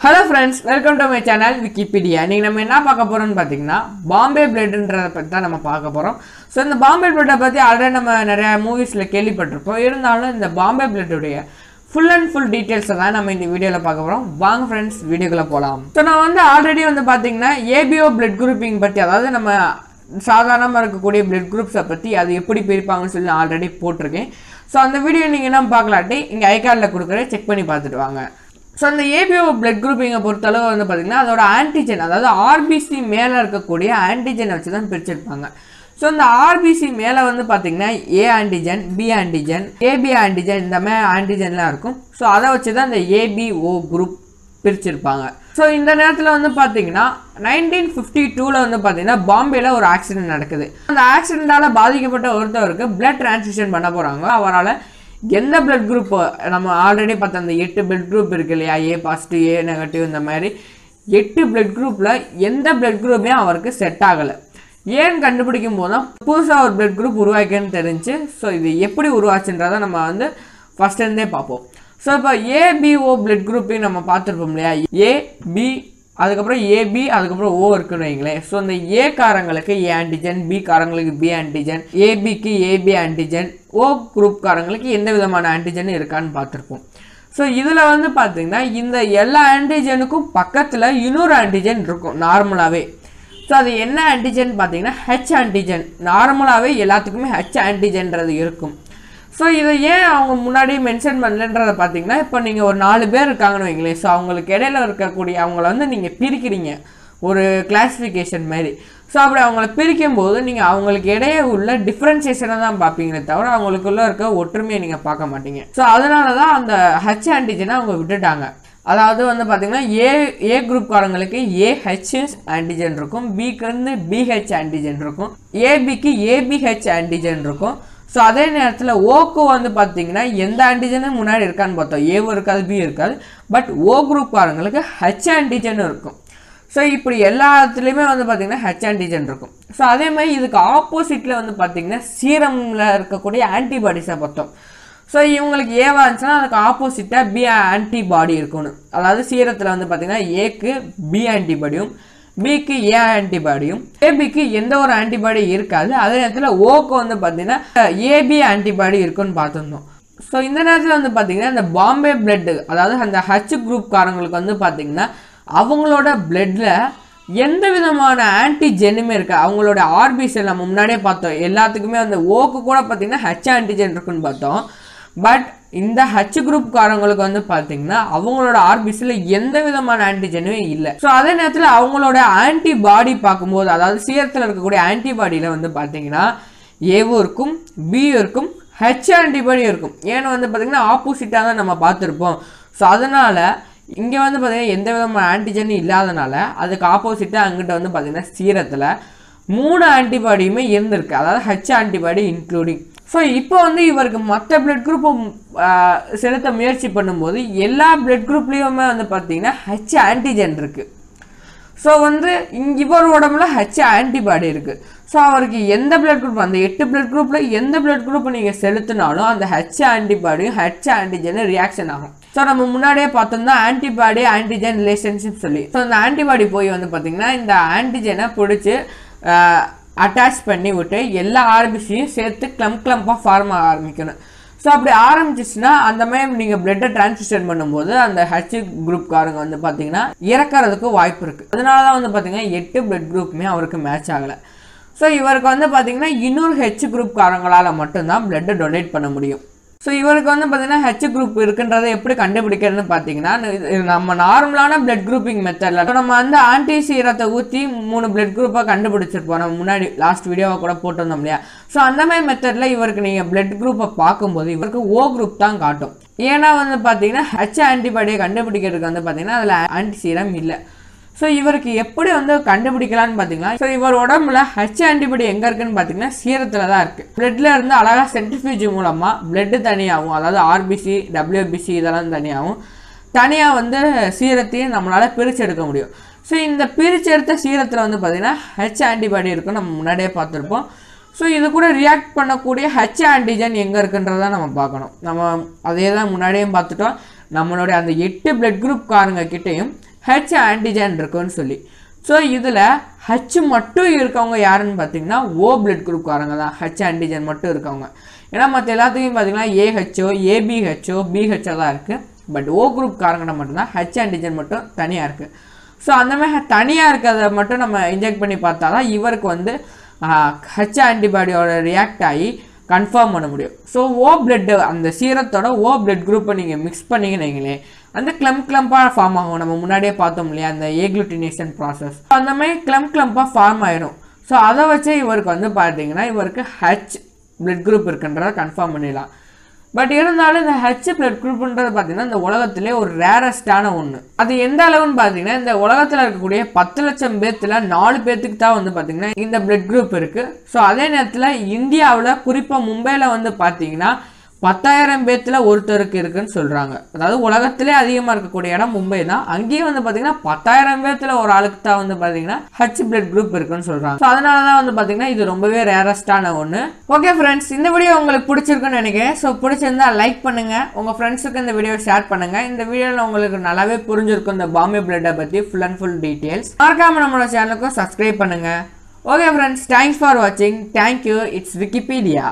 Hello friends welcome to my channel Wikipedia நீங்கள் நம்ம என்ன பார்க்க போகிறோம்னு பார்த்தீங்கன்னா பாம்பே பிளேடுன்றதை பற்றி தான் நம்ம பார்க்க போகிறோம் ஸோ இந்த பாம்பே பிளேட்டை பற்றி ஆல்ரெடி நம்ம நிறையா மூவிஸில் கேள்விப்பட்டிருப்போம். இருந்தாலும் இந்த பாம்பே பிளேட்டுடைய ஃபுல் அண்ட் ஃபுல் டீட்டெயில்ஸை தான் நம்ம இந்த வீடியோவில் பார்க்க போகிறோம் வாங்க ஃப்ரெண்ட்ஸ் வீடியோக்குள்ளே போகலாம் ஸோ நான் வந்து ஆல்ரெடி வந்து பார்த்தீங்கன்னா ஏபிஓ பிளட் குரூப்பிங் பற்றி அதாவது நம்ம சாதாரணமாக இருக்கக்கூடிய பிளட் குரூப்ஸை பற்றி அது எப்படி பிரிப்பாங்கன்னு சொல்லி நான் ஆல்ரெடி போட்டிருக்கேன். ஸோ அந்த வீடியோ நீங்கள் என்ன பார்க்கலாட்டி இங்கே ஐகார்டில் கொடுக்குறேன் செக் பண்ணி பார்த்துட்டு வாங்க. ஸோ அந்த ஏபிஓ பிளட் குரூப்பிங்கை பொறுத்தளவு வந்து பார்த்திங்கன்னா அதோட ஆன்டிஜென் அதாவது ஆர்பிசி மேலே இருக்கக்கூடிய ஆன்டிஜனை வச்சு தான் பிரிச்சிருப்பாங்க ஸோ இந்த ஆர்பிசி மேலே வந்து பார்த்திங்கன்னா A antigen B antigen AB antigen இந்த மாதிரி ஆன்டிஜன்லாம் இருக்கும். ஸோ அதை வச்சு தான் இந்த ஏபிஓ குரூப் பிரிச்சிருப்பாங்க. ஸோ இந்த நேரத்தில் வந்து பார்த்தீங்கன்னா நைன்டீன் ஃபிஃப்டி டூவில் வந்து பார்த்தீங்கன்னா பாம்பேயில் ஒரு ஆக்சிடென்ட் நடக்குது. அந்த ஆக்சிடென்ட்டால் பாதிக்கப்பட்ட ஒருத்தவருக்கு பிளட் டிரான்ஸ்ஃபியூஷன் பண்ண போகிறாங்க அவரால் எந்த பிளட் குரூப் நம்ம ஆல்ரெடி பார்த்த அந்த எட்டு பிளட் குரூப் இருக்கு இல்லையா? ஏ பாசிட்டிவ் ஏ நெகட்டிவ் இந்த மாதிரி. எட்டு பிளட் குரூப்பில் எந்த பிளட் குரூப்புமே அவருக்கு செட் ஆகலை. ஏன் கண்டுபிடிக்கும் போது தான் புதுசாக ஒரு பிளட் குரூப் உருவாக்கின்னு தெரிஞ்சு ஸோ இது எப்படி உருவாச்சுன்றதை நம்ம வந்து ஃபஸ்ட்டு இருந்தே பார்ப்போம். ஸோ இப்போ ஏபிஓ பிளட் குரூப்பையும் நம்ம பார்த்துருப்போம் இல்லையா? ஏ பி அதுக்கப்புறம் ஏபி அதுக்கப்புறம் ஓ இருக்குன்னு வைங்களேன் ஸோ இந்த ஏ காரங்களுக்கு ஏ ஆன்டிஜன் பி காரங்களுக்கு பி ஆன்டிஜன் ஏபிக்கு ஏபி ஆன்டிஜன் ஓ குரூப் காரங்களுக்கு எந்த விதமான ஆன்டிஜன் இருக்கான்னு பார்த்துருப்போம். ஸோ இதில் வந்து பார்த்தீங்கன்னா இந்த எல்லா ஆன்டிஜனுக்கும் பக்கத்தில் இன்னொரு ஆன்டிஜன் இருக்கும் நார்மலாகவே ஸோ அது என்ன ஆன்டிஜன் பார்த்தீங்கன்னா ஹெச் ஆன்டிஜன் நார்மலாகவே எல்லாத்துக்குமே ஹெச் ஆன்டிஜன்றது இருக்கும். ஸோ இதை ஏன் அவங்க முன்னாடி மென்ஷன் பண்ணலன்றத பார்த்தீங்கன்னா இப்போ நீங்கள் ஒரு நாலு பேர் இருக்காங்கன்னு வைங்களேன். ஸோ அவங்களுக்கு இடையில இருக்கக்கூடிய அவங்கள வந்து நீங்கள் பிரிக்கிறீங்க. ஒரு கிளாஸிஃபிகேஷன் மாதிரி. ஸோ அப்படி அவங்கள பிரிக்கும் போது நீங்கள் அவங்களுக்கு இடையே உள்ள டிஃப்ரென்சியேஷனை தான் பார்ப்பீங்களே தவிர அவங்களுக்குள்ள இருக்க ஒற்றுமையை நீங்கள் பார்க்க மாட்டீங்க. ஸோ அதனால தான் அந்த ஹச் ஆன்டிஜனை அவங்க விட்டுட்டாங்க. அதாவது வந்து பார்த்தீங்கன்னா ஏ ஏ குரூப்காரங்களுக்கு ஏஹெச் ஆன்டிஜன் இருக்கும். பிக்கு வந்து பிஹெச் ஆன்டிஜன் இருக்கும். ஏபிக்கு ஏபிஹெச் ஆன்டிஜன் இருக்கும். ஸோ அதே நேரத்தில் ஓக்கு வந்து பார்த்தீங்கன்னா எந்த ஆன்டிஜனும் முன்னாடி இருக்கான்னு பார்த்தோம். ஏவும் இருக்காது பி இருக்காது. பட் ஓ குரூப் குரூப்காரங்களுக்கு ஹெச் ஆன்டிஜன் இருக்கும். ஸோ இப்படி எல்லாத்துலேயுமே வந்து பார்த்திங்கன்னா ஹெச் ஆன்டிஜன் இருக்கும். ஸோ அதே மாதிரி இதுக்கு ஆப்போசிட்டில் வந்து பார்த்திங்கன்னா சீரமில் இருக்கக்கூடிய ஆன்டிபாடிஸை பார்த்தோம். ஸோ இவங்களுக்கு ஏவா இருந்துச்சுன்னா அதுக்கு ஆப்போசிட்டாக பி ஆன்டிபாடி இருக்கணும் அதாவது சீரத்தில் வந்து பார்த்திங்கன்னா ஏக்கு பி ஆன்டிபாடியும் பிக்கு ஏ ஆன்டிபாடியும் ஏபிக்கு எந்த ஒரு ஆன்டிபாடி இருக்காது. அதே நேரத்தில் ஓக்கு வந்து பார்த்தீங்கன்னா ஏபி ஆன்டிபாடி இருக்குன்னு பார்த்துருந்தோம். ஸோ இந்த நேரத்தில் வந்து பார்த்தீங்கன்னா இந்த பாம்பே பிளட்டு அதாவது அந்த ஹச் குரூப் காரங்களுக்கு வந்து பார்த்தீங்கன்னா அவங்களோட பிளட்டில் எந்த விதமான ஆன்டிஜெனுமே இருக்குது. அவங்களோட ஆர்பிசியில் நம்ம முன்னாடியே பார்த்தோம். எல்லாத்துக்குமே அந்த ஓக்கு கூட பார்த்தீங்கன்னா ஹச் ஆன்டிஜென் இருக்குன்னு பார்த்தோம். பட் இந்த ஹச் குரூப் காரங்களுக்கு வந்து பார்த்தீங்கன்னா அவங்களோட ஆர்பிஸில் எந்த விதமான ஆன்டிஜனுமே இல்லை. ஸோ அதே நேரத்தில் அவங்களோட ஆன்டிபாடி பார்க்கும்போது அதாவது சீரத்தில் இருக்கக்கூடிய ஆன்டிபாடியில் வந்து பார்த்தீங்கன்னா ஏவும் இருக்கும் பியும் இருக்கும் ஹெச் ஆன்டிபாடியும் இருக்கும். ஏன்னு வந்து பார்த்தீங்கன்னா ஆப்போசிட்டாக தான் நம்ம பார்த்துருப்போம். ஸோ அதனால் இங்கே வந்து பார்த்தீங்கன்னா எந்த விதமான ஆன்டிஜனும் இல்லாதனால அதுக்கு ஆப்போசிட்டாக அங்கிட்ட வந்து பார்த்தீங்கன்னா சீரத்தில் மூணு ஆன்டிபாடியுமே இருந்திருக்கு. அதாவது ஹெச் ஆன்டிபாடி இன்க்ளூடிங் ஸோ இப்போ வந்து இவருக்கு மற்ற பிளட் குரூப்பும் செலுத்த முயற்சி பண்ணும்போது எல்லா பிளட் குரூப்லேயுமே வந்து பார்த்தீங்கன்னா ஹெச் ஆன்டிஜென் இருக்குது ஸோ வந்து இங்கே இவர் உடம்புல ஹெச் ஆன்டிபாடி இருக்குது ஸோ அவருக்கு எந்த பிளட் குரூப் அந்த எட்டு பிளட் குரூப்பில் எந்த பிளட் குரூப் நீங்கள் செலுத்தினாலும் அந்த ஹெச் ஆன்டிபாடியும் ஹெச் ஆன்டிஜனும் ரியாக்ஷன் ஆகும். ஸோ நம்ம முன்னாடியே பார்த்தோம்னா ஆன்டிபாடி ஆன்டிஜன் ரிலேஷன்ஷிப் சொல்லி. ஸோ அந்த ஆன்டிபாடி போய் வந்து பார்த்தீங்கன்னா இந்த ஆன்டிஜனை பிடிச்சி அட்டாச் பண்ணி விட்டு எல்லா ஆர்பிசியும் சேர்த்து கிளம் கிளம்பாக ஃபார்ம் ஆரம்பிக்கணும். ஸோ அப்படி ஆரம்பிச்சிச்சுன்னா அந்த மாதிரி நீங்கள் பிளட்டை டிரான்ஸ்மிஷன் பண்ணும்போது அந்த ஹெச் குரூப்காரங்க வந்து பார்த்தீங்கன்னா இறக்கிறதுக்கு வாய்ப்பு இருக்குது அதனால தான் வந்து பார்த்தீங்கன்னா எட்டு பிளட் குரூப்புமே அவருக்கு மேட்ச் ஆகலை. ஸோ இவருக்கு வந்து பார்த்தீங்கன்னா இன்னொரு ஹெச் குரூப்காரங்களால் மட்டும்தான் பிளட்டை டொனேட் பண்ண முடியும். ஸோ இவருக்கு வந்து பார்த்தீங்கன்னா ஹெச் குரூப் இருக்குன்றதை எப்படி கண்டுபிடிக்கிறதுன்னு பார்த்தீங்கன்னா இது நம்ம நார்மலான பிளட் குரூப்பிங் மெத்தடில் நம்ம வந்து ஆன்டி சீரத்தை ஊற்றி மூணு பிளட் குரூப்பாக கண்டுபிடிச்சிருப்போம். நம்ம முன்னாடி லாஸ்ட் வீடியோவை கூட போட்டிருந்தோம் இல்லையா? ஸோ அந்த மாதிரி மெத்தடில் இவருக்கு நீங்கள் பிளட் குரூப்பை பார்க்கும்போது இவருக்கு ஓ குரூப் தான் காட்டும். ஏன்னா வந்து பார்த்தீங்கன்னா ஹெச் ஆன்டிபாடியை கண்டுபிடிக்கிறதுக்கு வந்து பார்த்தீங்கன்னா அதில் ஆன்டி சீரம் இல்லை. ஸோ இவருக்கு எப்படி வந்து கண்டுபிடிக்கலான்னு பார்த்தீங்கன்னா ஸோ இவர் உடம்புல ஹச் ஆன்டிபடி எங்கே இருக்குன்னு பார்த்தீங்கன்னா சீரத்தில் தான் இருக்குது பிளட்ல இருந்து அழகாக சென்ட்ரிஃபியூஜ் மூலமாக பிளட்டு தனியாகும். அதாவது ஆர்பிசி டபிள்யூபிசி இதெல்லாம் தனியாகும். தனியாக வந்து சீரத்தையும் நம்மளால் பிரித்து எடுக்க முடியும். ஸோ இந்த பிரித்து எடுத்த சீரத்தில் வந்து பார்த்திங்கன்னா ஹெச் ஆன்டிபாடி இருக்கும் நம்ம முன்னாடியே பார்த்துருப்போம். ஸோ இது கூட ரியாக்ட் பண்ணக்கூடிய ஹெச் ஆன்டிஜன் எங்கே இருக்குன்றதை நம்ம பார்க்கணும். நம்ம அதே தான் முன்னாடியும் பார்த்துட்டோம். நம்மளுடைய அந்த எட்டு பிளட் குரூப் காரங்க கிட்டேயும் ஹெச் ஆன்டிஜன் இருக்குன்னு சொல்லி. ஸோ இதில் ஹச் மட்டும் இருக்கவங்க யாருன்னு பார்த்தீங்கன்னா ஓ பிளட் குரூப்காரங்க தான். ஹச் ஆன்டிஜன் மட்டும் இருக்கவங்க. ஏன்னா மற்ற எல்லாத்துக்கும் பார்த்தீங்கன்னா ஏஹெச்ஓ ஏபிஹெச்ஓ பிஹெச்ஓ தான் இருக்குது பட் ஓ குரூப் காரங்கிட்ட மட்டும்தான் ஹெச் ஆன்டிஜன் மட்டும் தனியாக இருக்குது ஸோ அந்த மாதிரி தனியாக இருக்கிறத மட்டும் நம்ம இன்ஜெக்ட் பண்ணி பார்த்தா தான் இவருக்கு வந்து ஹெச் ஆன்டிபாடியோட ரியாக்ட் ஆகி கன்ஃபார்ம் பண்ண முடியும். ஸோ ஓ பிளட்டு அந்த சீரத்தோட ஓ பிளட் குரூப்பை நீங்கள் மிக்ஸ் பண்ணிங்கன்னு வைங்களேன் அந்த கிளம் கிளம்பாக ஃபார்ம் ஆகும். நம்ம முன்னாடியே பார்த்தோம் இல்லையா அந்த ஏக்ளுட்டினேஷன் ப்ராசஸ் அந்த மாதிரி கிளம் கிளம்பாக ஃபார்ம் ஆயிடும் ஸோ அதை வச்சே இவருக்கு வந்து பார்த்தீங்கன்னா இவருக்கு ஹெச் பிளட் குரூப் இருக்குன்றதை கன்ஃபார்ம் பண்ணிடலாம். பட் இருந்தாலும் இந்த ஹெச் பிளட் குரூப்ன்றது பார்த்தீங்கன்னா இந்த உலகத்திலே ஒரு ரேரஸ்டான ஒன்று அது எந்த அளவுன்னு பார்த்தீங்கன்னா இந்த உலகத்தில் இருக்கக்கூடிய பத்து லட்சம் பேர்த்தில் நாலு பேர்த்துக்கு தான் வந்து பார்த்தீங்கன்னா இந்த பிளட் குரூப் இருக்குது ஸோ அதே நேரத்தில் இந்தியாவில் குறிப்பாக மும்பையில் வந்து பார்த்தீங்கன்னா பத்தாயிரம் பேர்த்தில் ஒருத்தருக்கு இருக்குன்னு சொல்கிறாங்க அதாவது உலகத்திலே அதிகமாக இருக்கக்கூடிய இடம் மும்பை தான். அங்கேயும் வந்து பார்த்தீங்கன்னா பத்தாயிரம் பேர்த்தில் ஒரு ஆளுக்கு தான் வந்து பார்த்தீங்கன்னா ஹச் பிளட் குரூப் இருக்குன்னு சொல்கிறாங்க ஸோ அதனால தான் வந்து பார்த்தீங்கன்னா இது ரொம்பவே ரேரஸ்டான ஒன்று ஓகே ஃப்ரெண்ட்ஸ் இந்த வீடியோ உங்களுக்கு பிடிச்சிருக்குன்னு நினைக்கிறேன். ஸோ பிடிச்சிருந்தா லைக் பண்ணுங்கள் உங்கள் ஃப்ரெண்ட்ஸுக்கு இந்த வீடியோ ஷேர் பண்ணுங்கள் இந்த வீடியோவில் உங்களுக்கு நல்லாவே புரிஞ்சிருக்கும் இந்த பாம்பே பிளட்டை பற்றி ஃபுல் அண்ட் ஃபுல் டீட்டெயில்ஸ் மறக்காமல் நம்மளோட சேனலுக்கும் சப்ஸ்கிரைப் பண்ணுங்கள் ஓகே ஃப்ரெண்ட்ஸ் தேங்க்ஸ் ஃபார் வாட்சிங் தேங்க்யூ இட்ஸ் விக்கிபீடியா